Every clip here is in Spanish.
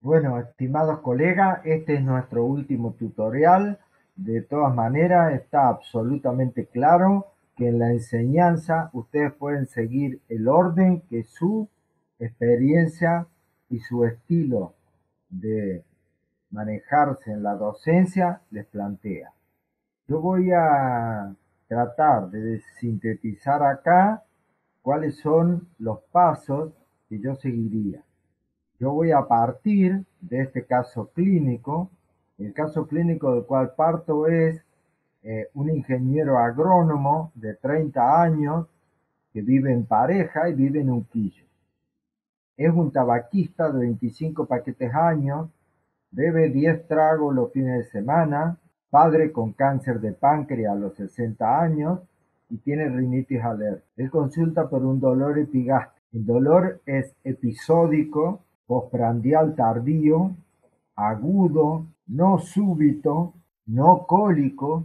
Bueno, estimados colegas, este es nuestro último tutorial. De todas maneras, está absolutamente claro que en la enseñanza ustedes pueden seguir el orden que su experiencia y su estilo de manejarse en la docencia les plantea. Yo voy a tratar de sintetizar acá cuáles son los pasos que yo seguiría. Yo voy a partir de este caso clínico. El caso clínico del cual parto es eh, un ingeniero agrónomo de 30 años que vive en pareja y vive en un quillo. Es un tabaquista de 25 paquetes años, bebe 10 tragos los fines de semana, padre con cáncer de páncreas a los 60 años y tiene rinitis alérgica. Él consulta por un dolor epigástrico. El dolor es episódico postprandial tardío, agudo, no súbito, no cólico,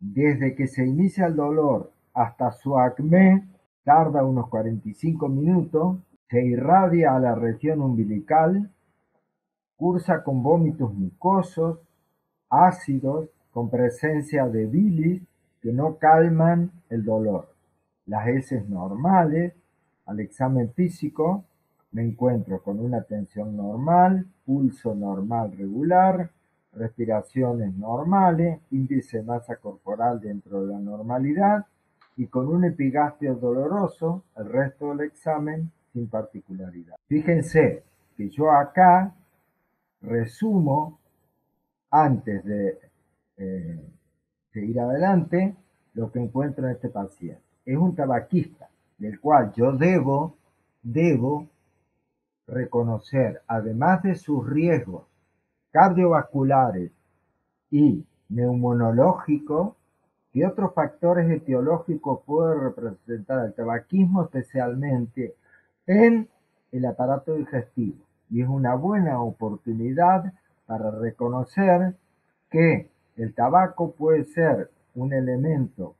desde que se inicia el dolor hasta su acné, tarda unos 45 minutos, se irradia a la región umbilical, cursa con vómitos mucosos, ácidos, con presencia de bilis que no calman el dolor. Las heces normales, al examen físico, me encuentro con una tensión normal, pulso normal regular, respiraciones normales, índice de masa corporal dentro de la normalidad y con un epigastrio doloroso, el resto del examen sin particularidad. Fíjense que yo acá resumo, antes de eh, seguir adelante, lo que encuentro en este paciente. Es un tabaquista, del cual yo debo, debo reconocer, además de sus riesgos cardiovasculares y neumonológicos, que otros factores etiológicos pueden representar el tabaquismo, especialmente en el aparato digestivo. Y es una buena oportunidad para reconocer que el tabaco puede ser un elemento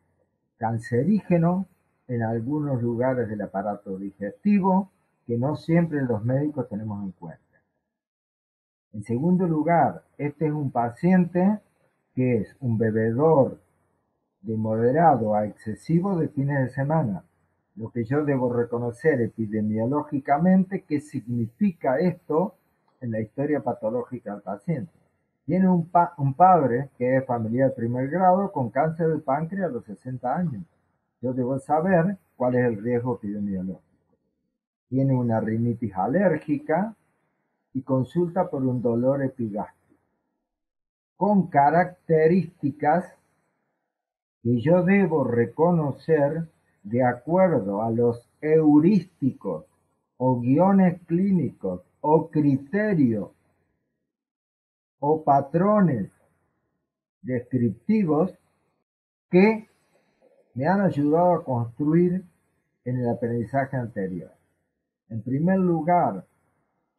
cancerígeno en algunos lugares del aparato digestivo que no siempre los médicos tenemos en cuenta. En segundo lugar, este es un paciente que es un bebedor de moderado a excesivo de fines de semana, lo que yo debo reconocer epidemiológicamente qué significa esto en la historia patológica del paciente. Tiene un, padre que es familiar de primer grado con cáncer de páncreas a los 60 años. Yo debo saber cuál es el riesgo epidemiológico tiene una rinitis alérgica y consulta por un dolor epigástrico, con características que yo debo reconocer de acuerdo a los heurísticos o guiones clínicos o criterios o patrones descriptivos que me han ayudado a construir en el aprendizaje anterior. En primer lugar,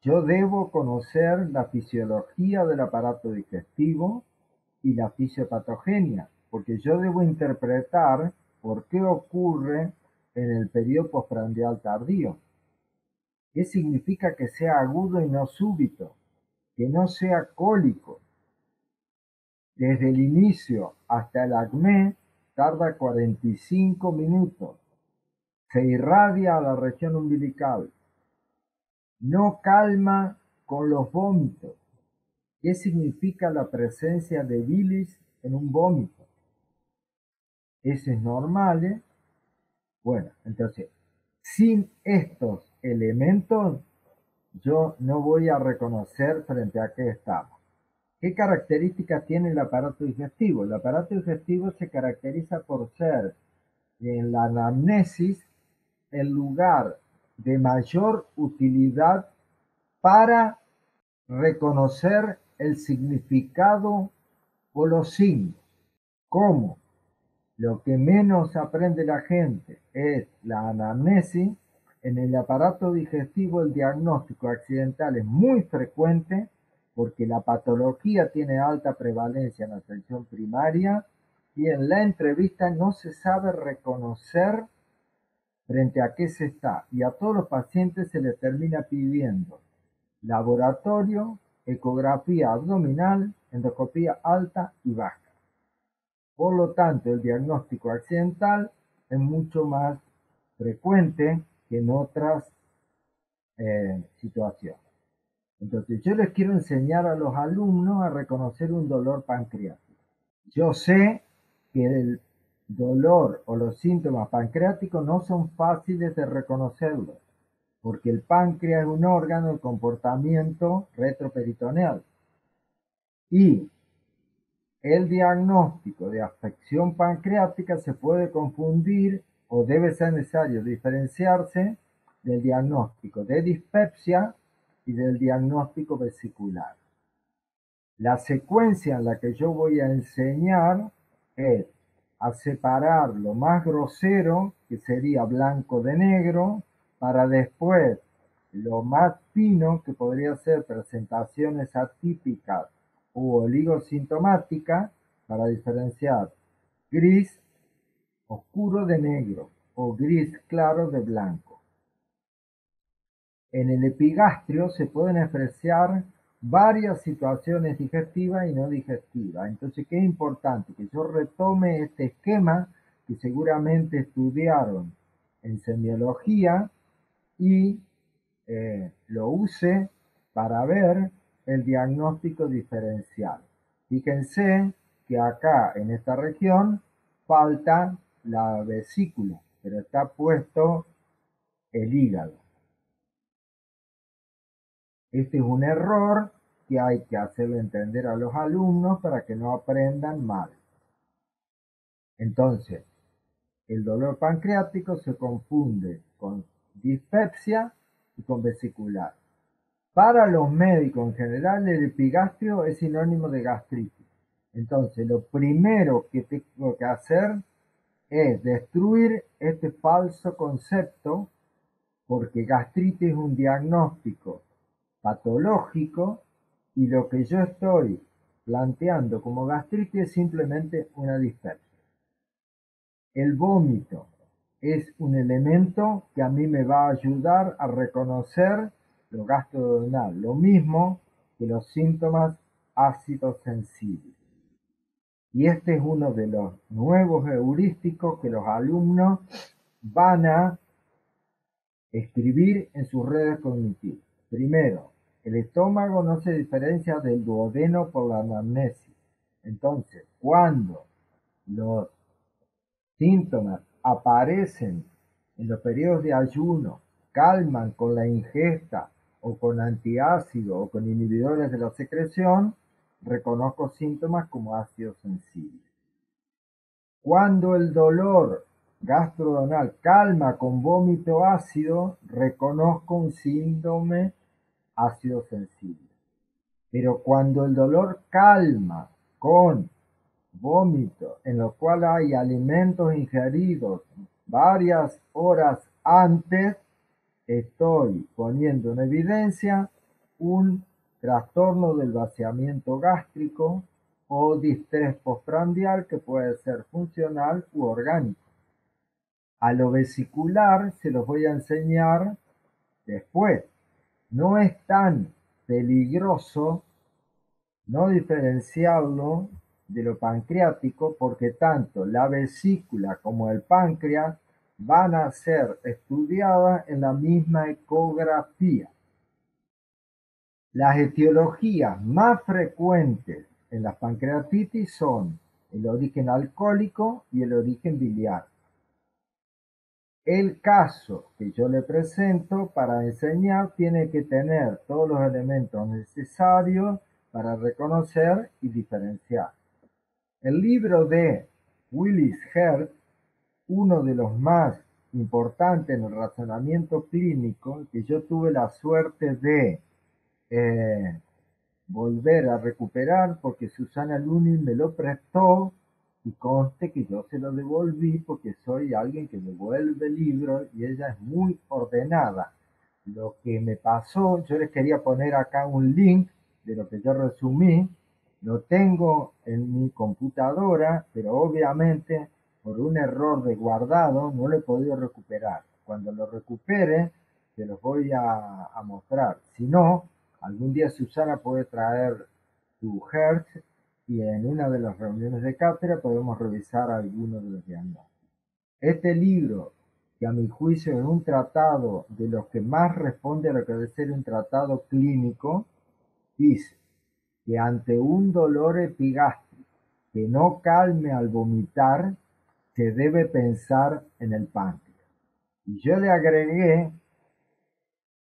yo debo conocer la fisiología del aparato digestivo y la fisiopatogenia, porque yo debo interpretar por qué ocurre en el periodo postprandial tardío. ¿Qué significa que sea agudo y no súbito? Que no sea cólico. Desde el inicio hasta el acné tarda 45 minutos. Se irradia a la región umbilical no calma con los vómitos. ¿Qué significa la presencia de bilis en un vómito? ¿Eso es normal? Eh? Bueno, entonces, sin estos elementos, yo no voy a reconocer frente a qué estamos. ¿Qué características tiene el aparato digestivo? El aparato digestivo se caracteriza por ser en la anamnesis el lugar de mayor utilidad para reconocer el significado o los signos. Como lo que menos aprende la gente es la anamnesis, en el aparato digestivo el diagnóstico accidental es muy frecuente porque la patología tiene alta prevalencia en la atención primaria y en la entrevista no se sabe reconocer frente a qué se está y a todos los pacientes se les termina pidiendo laboratorio, ecografía abdominal, endoscopía alta y baja. Por lo tanto, el diagnóstico accidental es mucho más frecuente que en otras eh, situaciones. Entonces, yo les quiero enseñar a los alumnos a reconocer un dolor pancreático. Yo sé que el dolor o los síntomas pancreáticos no son fáciles de reconocerlos, porque el páncreas es un órgano de comportamiento retroperitoneal. Y el diagnóstico de afección pancreática se puede confundir o debe ser necesario diferenciarse del diagnóstico de dispepsia y del diagnóstico vesicular. La secuencia en la que yo voy a enseñar es a separar lo más grosero, que sería blanco de negro, para después lo más fino, que podría ser presentaciones atípicas o oligosintomáticas, para diferenciar gris oscuro de negro o gris claro de blanco. En el epigastrio se pueden apreciar varias situaciones digestivas y no digestivas. Entonces, qué importante que yo retome este esquema que seguramente estudiaron en semiología y eh, lo use para ver el diagnóstico diferencial. Fíjense que acá en esta región falta la vesícula, pero está puesto el hígado. Este es un error que hay que hacerle entender a los alumnos para que no aprendan mal. Entonces, el dolor pancreático se confunde con dispepsia y con vesicular. Para los médicos en general, el epigastrio es sinónimo de gastritis. Entonces, lo primero que tengo que hacer es destruir este falso concepto, porque gastritis es un diagnóstico patológico y lo que yo estoy planteando como gastritis es simplemente una dispepsia. El vómito es un elemento que a mí me va a ayudar a reconocer lo gastrodenal, lo mismo que los síntomas ácidos sensibles. Y este es uno de los nuevos heurísticos que los alumnos van a escribir en sus redes cognitivas. Primero, el estómago no se diferencia del duodeno por la anamnesis. Entonces, cuando los síntomas aparecen en los periodos de ayuno, calman con la ingesta o con antiácido o con inhibidores de la secreción, reconozco síntomas como ácido sensible. Cuando el dolor gastrodenal calma con vómito ácido, reconozco un síndrome ácido sensible. Pero cuando el dolor calma con vómito, en lo cual hay alimentos ingeridos varias horas antes, estoy poniendo en evidencia un trastorno del vaciamiento gástrico o distrés postprandial que puede ser funcional u orgánico. A lo vesicular se los voy a enseñar después no es tan peligroso no diferenciarlo de lo pancreático porque tanto la vesícula como el páncreas van a ser estudiadas en la misma ecografía. Las etiologías más frecuentes en las pancreatitis son el origen alcohólico y el origen biliar. El caso que yo le presento para enseñar tiene que tener todos los elementos necesarios para reconocer y diferenciar. El libro de Willis Hertz, uno de los más importantes en el razonamiento clínico, que yo tuve la suerte de eh, volver a recuperar porque Susana Lunin me lo prestó y conste que yo se lo devolví porque soy alguien que devuelve libros y ella es muy ordenada. Lo que me pasó, yo les quería poner acá un link de lo que yo resumí, lo tengo en mi computadora, pero obviamente por un error de guardado no lo he podido recuperar. Cuando lo recupere, se los voy a, mostrar. Si no, Algún día Susana puede traer su Hertz y en una de las reuniones de cátedra podemos revisar algunos de los diagnósticos. Este libro, que a mi juicio es un tratado de los que más responde a lo que debe ser un tratado clínico, dice que ante un dolor epigástrico que no calme al vomitar, se debe pensar en el páncreas. Y yo le agregué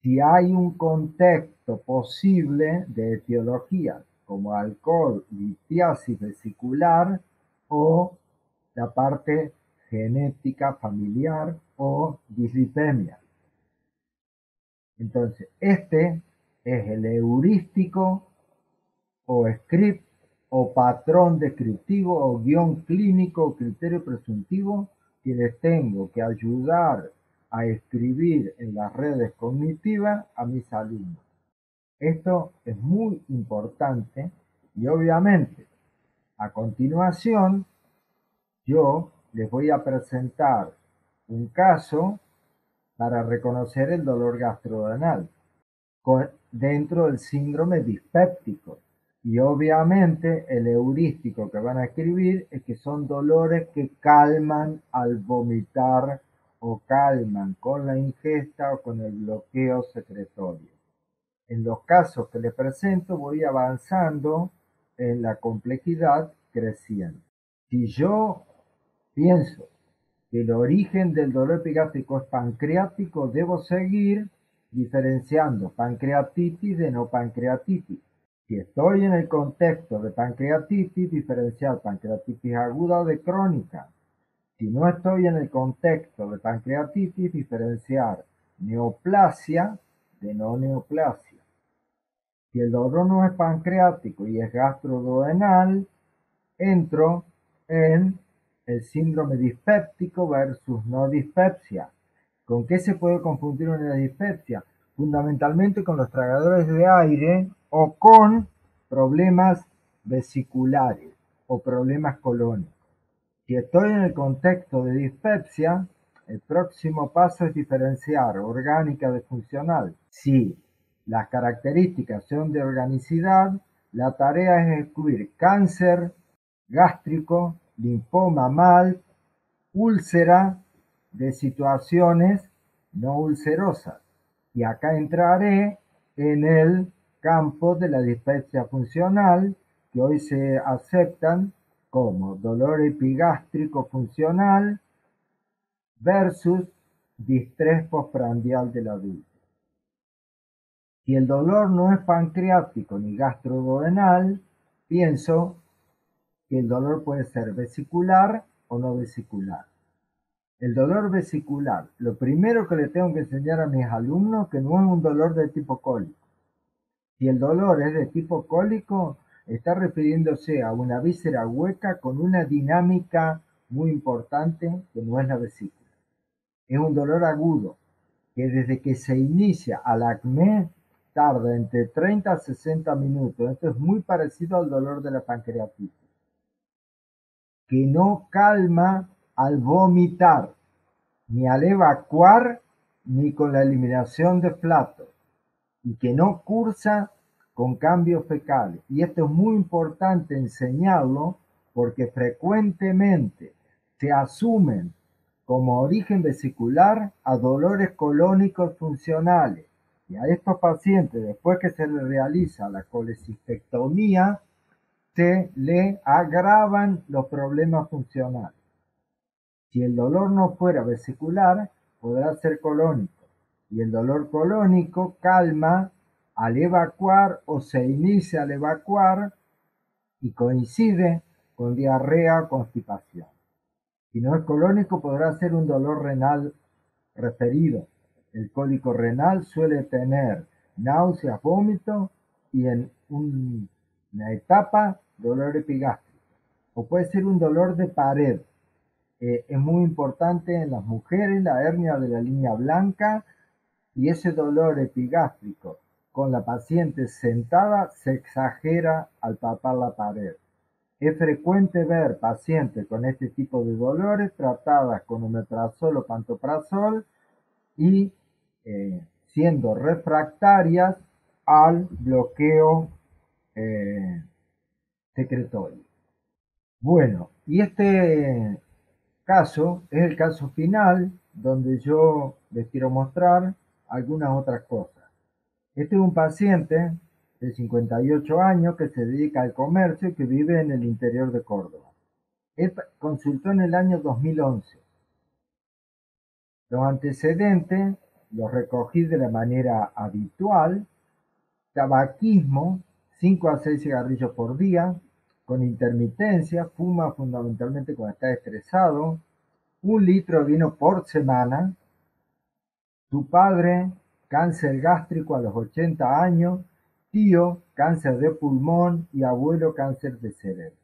si hay un contexto posible de etiología, como alcohol, litiasis vesicular o la parte genética familiar o dislipemia. Entonces, este es el heurístico o script o patrón descriptivo o guion clínico o criterio presuntivo que les tengo que ayudar a escribir en las redes cognitivas a mis alumnos. Esto es muy importante y obviamente a continuación yo les voy a presentar un caso para reconocer el dolor gastrodenal dentro del síndrome dispéptico. Y obviamente el heurístico que van a escribir es que son dolores que calman al vomitar o calman con la ingesta o con el bloqueo secretorio. En los casos que les presento voy avanzando en la complejidad creciendo. Si yo pienso que el origen del dolor epigástrico es pancreático, debo seguir diferenciando pancreatitis de no pancreatitis. Si estoy en el contexto de pancreatitis, diferenciar pancreatitis aguda de crónica. Si no estoy en el contexto de pancreatitis, diferenciar neoplasia de no neoplasia. Si el dolor no es pancreático y es gastroduodenal, entro en el síndrome dispéptico versus no dispepsia. ¿Con qué se puede confundir una dispepsia? Fundamentalmente con los tragadores de aire o con problemas vesiculares o problemas colónicos. Si estoy en el contexto de dispepsia, el próximo paso es diferenciar orgánica de funcional. Si las características son de organicidad, la tarea es excluir cáncer gástrico, linfoma mal, úlcera de situaciones no ulcerosas. Y acá entraré en el campo de la dispepsia funcional, que hoy se aceptan como dolor epigástrico funcional versus distrés postprandial del adulto. Si el dolor no es pancreático ni gastroduodenal, pienso que el dolor puede ser vesicular o no vesicular. El dolor vesicular, lo primero que le tengo que enseñar a mis alumnos que no es un dolor de tipo cólico. Si el dolor es de tipo cólico, está refiriéndose a una víscera hueca con una dinámica muy importante que no es la vesícula. Es un dolor agudo que desde que se inicia al acné tarda entre 30 a 60 minutos. Esto es muy parecido al dolor de la pancreatitis. Que no calma al vomitar, ni al evacuar, ni con la eliminación de platos, y que no cursa con cambios fecales. Y esto es muy importante enseñarlo porque frecuentemente se asumen como origen vesicular a dolores colónicos funcionales. Y a estos pacientes, después que se les realiza la colecistectomía, se le agravan los problemas funcionales. Si el dolor no fuera vesicular, podrá ser colónico. Y el dolor colónico calma al evacuar o se inicia al evacuar y coincide con diarrea o constipación. Si no es colónico, podrá ser un dolor renal referido. El cólico renal suele tener náuseas, vómito y en una etapa dolor epigástrico. O puede ser un dolor de pared. Eh, es muy importante en las mujeres la hernia de la línea blanca y ese dolor epigástrico con la paciente sentada se exagera al papar la pared. Es frecuente ver pacientes con este tipo de dolores tratadas con omeprazol o pantoprazol y eh, siendo refractarias al bloqueo eh, secretorio. Bueno, y este caso es el caso final donde yo les quiero mostrar algunas otras cosas. Este es un paciente de 58 años que se dedica al comercio y que vive en el interior de Córdoba. Él consultó en el año 2011. Los antecedentes los recogí de la manera habitual. Tabaquismo, 5 a 6 cigarrillos por día, con intermitencia, fuma fundamentalmente cuando está estresado, un litro de vino por semana. Su padre, cáncer gástrico a los 80 años, tío, cáncer de pulmón y abuelo, cáncer de cerebro.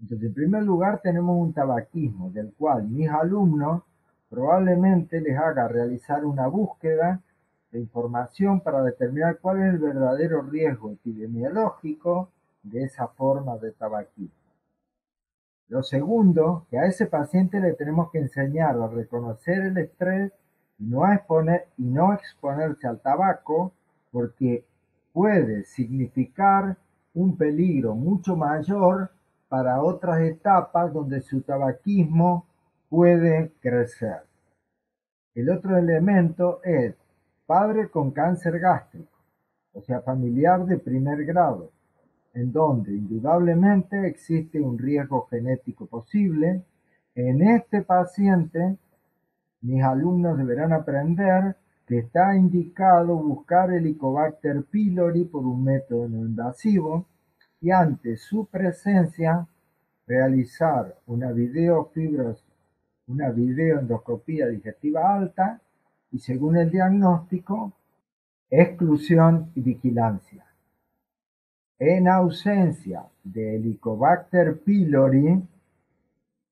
Entonces, en primer lugar, tenemos un tabaquismo del cual mis alumnos probablemente les haga realizar una búsqueda de información para determinar cuál es el verdadero riesgo epidemiológico de esa forma de tabaquismo. Lo segundo, que a ese paciente le tenemos que enseñar a reconocer el estrés y no, exponer, y no exponerse al tabaco porque puede significar un peligro mucho mayor para otras etapas donde su tabaquismo puede crecer. El otro elemento es padre con cáncer gástrico, o sea, familiar de primer grado, en donde indudablemente existe un riesgo genético posible. En este paciente, mis alumnos deberán aprender que está indicado buscar el Helicobacter pylori por un método no invasivo y ante su presencia realizar una videofibros, una videoendoscopía digestiva alta y según el diagnóstico, exclusión y vigilancia. En ausencia de Helicobacter pylori,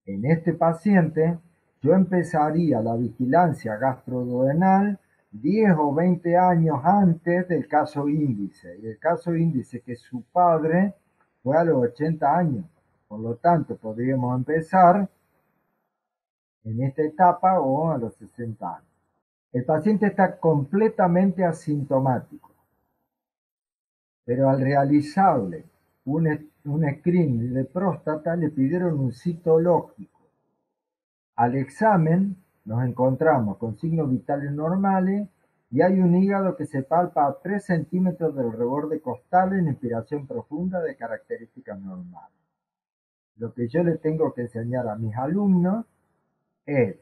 en este paciente, yo empezaría la vigilancia gastroduodenal 10 o 20 años antes del caso índice. Y el caso índice que su padre fue a los 80 años. Por lo tanto, podríamos empezar en esta etapa o a los 60 años. El paciente está completamente asintomático pero al realizarle un, un screening de próstata le pidieron un citológico. Al examen nos encontramos con signos vitales normales y hay un hígado que se palpa a 3 centímetros del reborde costal en inspiración profunda de características normales. Lo que yo le tengo que enseñar a mis alumnos es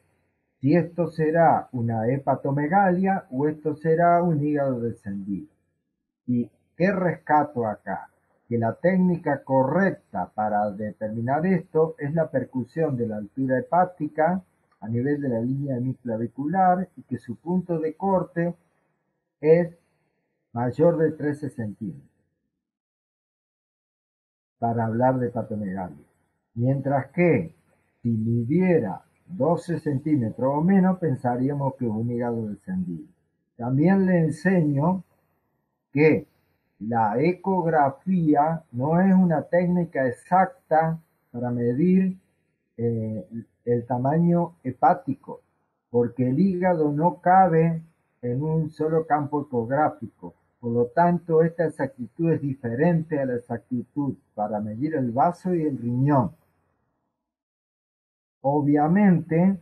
si esto será una hepatomegalia o esto será un hígado descendido. Y ¿Qué rescato acá? Que la técnica correcta para determinar esto es la percusión de la altura hepática a nivel de la línea hemiclavicular y que su punto de corte es mayor de 13 centímetros para hablar de hepatomegalia. Mientras que si midiera 12 centímetros o menos, pensaríamos que es un hígado descendido. También le enseño que la ecografía no es una técnica exacta para medir eh, el tamaño hepático, porque el hígado no cabe en un solo campo ecográfico. Por lo tanto, esta exactitud es diferente a la exactitud para medir el vaso y el riñón. Obviamente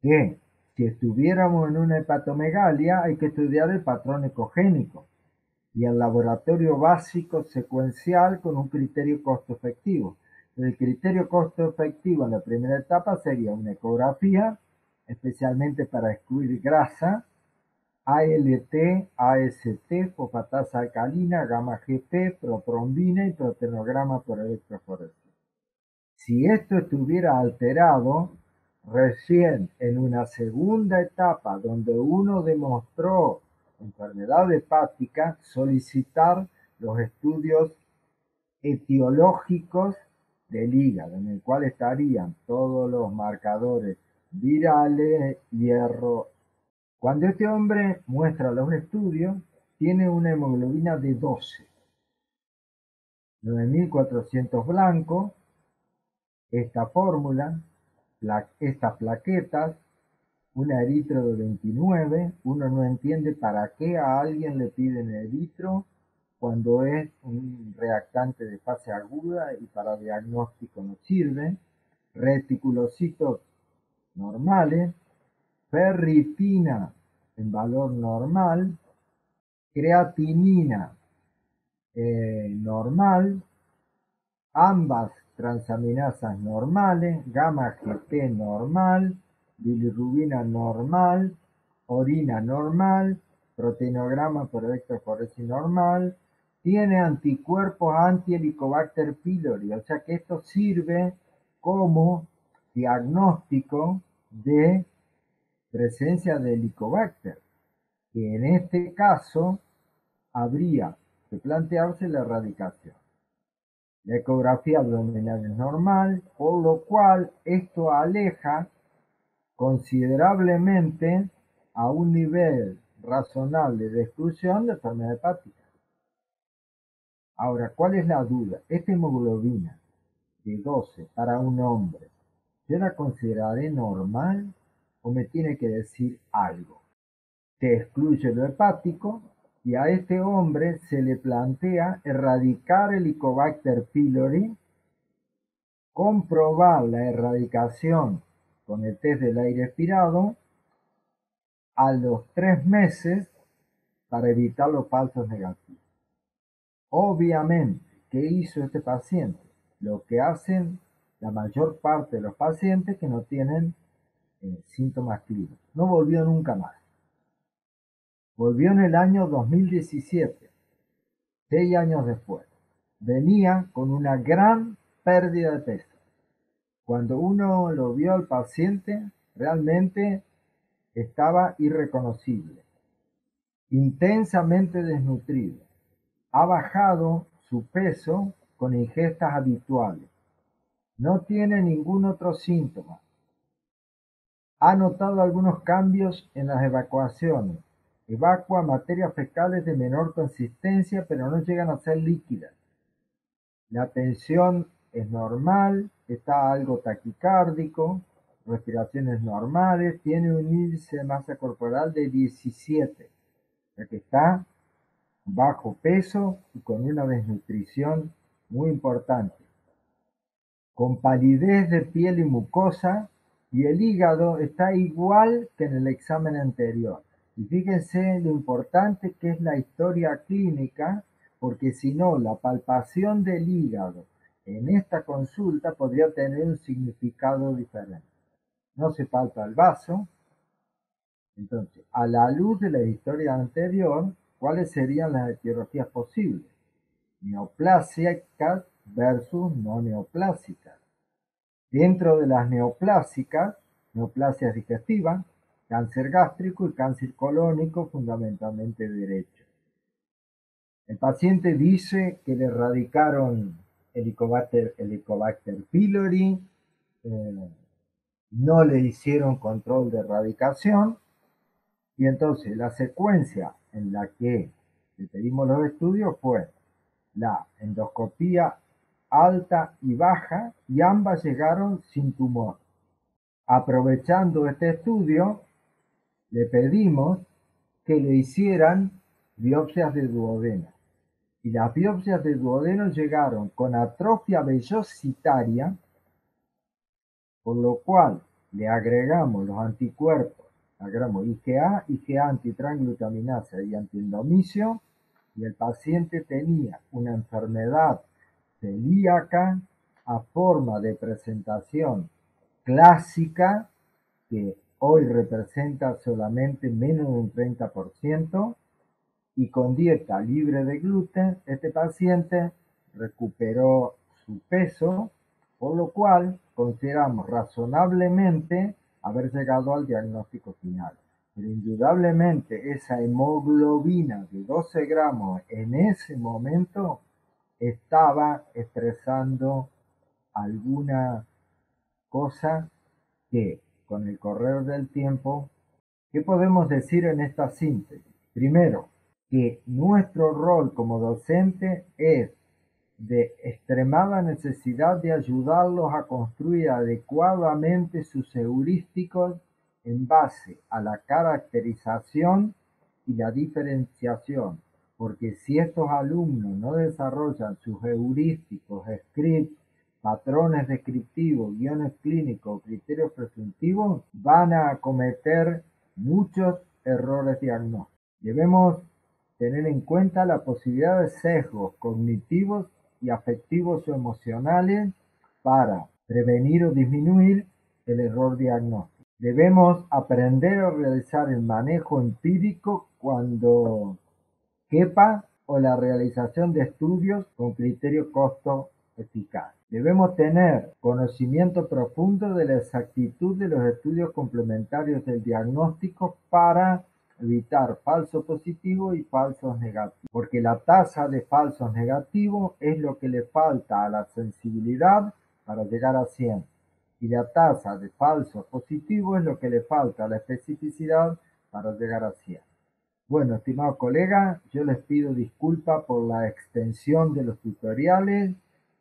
que si estuviéramos en una hepatomegalia hay que estudiar el patrón ecogénico y el laboratorio básico secuencial con un criterio costo efectivo. El criterio costo efectivo en la primera etapa sería una ecografía, especialmente para excluir grasa, ALT, AST, fosfatasa alcalina, gamma GT, protrombina y proteinograma por electroforesis. Si esto estuviera alterado, recién en una segunda etapa donde uno demostró enfermedad hepática, solicitar los estudios etiológicos del hígado, en el cual estarían todos los marcadores virales, hierro. Cuando este hombre muestra los estudios, tiene una hemoglobina de 12, 9400 blanco, esta fórmula, estas plaquetas, un eritro de 29, uno no entiende para qué a alguien le piden eritro cuando es un reactante de fase aguda y para diagnóstico no sirve, reticulocitos normales, ferritina en valor normal, creatinina eh, normal, ambas transaminasas normales, gamma GT normal, bilirrubina normal, orina normal, proteinograma por electroforesis normal, tiene anticuerpos anti-Helicobacter pylori, o sea que esto sirve como diagnóstico de presencia de Helicobacter, que en este caso habría que plantearse la erradicación. La ecografía abdominal es normal, por lo cual esto aleja considerablemente a un nivel razonable de exclusión de enfermedad hepática. Ahora, ¿cuál es la duda? Esta hemoglobina de 12 para un hombre, ¿yo la consideraré normal o me tiene que decir algo? Te excluye lo hepático y a este hombre se le plantea erradicar el Helicobacter pylori, comprobar la erradicación con el test del aire expirado a los tres meses para evitar los falsos negativos. Obviamente, ¿qué hizo este paciente? Lo que hacen la mayor parte de los pacientes que no tienen eh, síntomas clínicos. No volvió nunca más. Volvió en el año 2017, seis años después. Venía con una gran pérdida de peso. Cuando uno lo vio al paciente, realmente estaba irreconocible, intensamente desnutrido. Ha bajado su peso con ingestas habituales. No tiene ningún otro síntoma. Ha notado algunos cambios en las evacuaciones, Evacua materias fecales de menor consistencia, pero no llegan a ser líquidas. La tensión es normal, está algo taquicárdico, respiraciones normales, tiene un índice de masa corporal de 17, ya que está bajo peso y con una desnutrición muy importante, con palidez de piel y mucosa, y el hígado está igual que en el examen anterior. Y fíjense lo importante que es la historia clínica, porque si no, la palpación del hígado en esta consulta podría tener un significado diferente. No se palpa el vaso. Entonces, a la luz de la historia anterior, ¿cuáles serían las etiologías posibles? Neoplásicas versus no neoplásicas. Dentro de las neoplásicas, neoplasias digestivas, cáncer gástrico y cáncer colónico, fundamentalmente derecho. El paciente dice que le erradicaron Helicobacter, Helicobacter pylori, eh, no le hicieron control de erradicación y entonces la secuencia en la que le pedimos los estudios fue la endoscopía alta y baja y ambas llegaron sin tumor. Aprovechando este estudio, le pedimos que le hicieran biopsias de duodeno. Y las biopsias de duodeno llegaron con atrofia vellositaria, por lo cual le agregamos los anticuerpos, agregamos IgA, IgA antitransglutaminasa y antiendomicio, y el paciente tenía una enfermedad celíaca a forma de presentación clásica que hoy representa solamente menos de un 30%, y con dieta libre de gluten, este paciente recuperó su peso, por lo cual consideramos razonablemente haber llegado al diagnóstico final. Pero indudablemente esa hemoglobina de 12 gramos en ese momento estaba expresando alguna cosa que con el correr del tiempo, ¿qué podemos decir en esta síntesis? Primero, que nuestro rol como docente es de extremada necesidad de ayudarlos a construir adecuadamente sus heurísticos en base a la caracterización y la diferenciación, porque si estos alumnos no desarrollan sus heurísticos, scripts, patrones descriptivos, guiones clínicos, criterios presuntivos, van a cometer muchos errores diagnósticos. Debemos tener en cuenta la posibilidad de sesgos cognitivos y afectivos o emocionales para prevenir o disminuir el error diagnóstico. Debemos aprender a realizar el manejo empírico cuando quepa o la realización de estudios con criterio costo Debemos tener conocimiento profundo de la exactitud de los estudios complementarios del diagnóstico para evitar falsos positivos y falsos negativos, porque la tasa de falsos negativos es lo que le falta a la sensibilidad para llegar a 100 y la tasa de falsos positivos es lo que le falta a la especificidad para llegar a 100. Bueno, estimados colegas, yo les pido disculpas por la extensión de los tutoriales.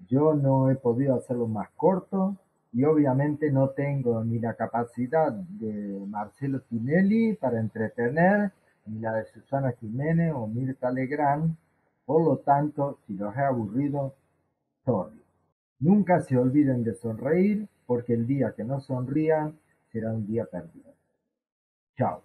Yo no he podido hacerlo más corto y obviamente no tengo ni la capacidad de Marcelo Tinelli para entretener, ni la de Susana Jiménez o Mirta Legrand. Por lo tanto, si los he aburrido, sorry. Nunca se olviden de sonreír, porque el día que no sonrían será un día perdido. Chao.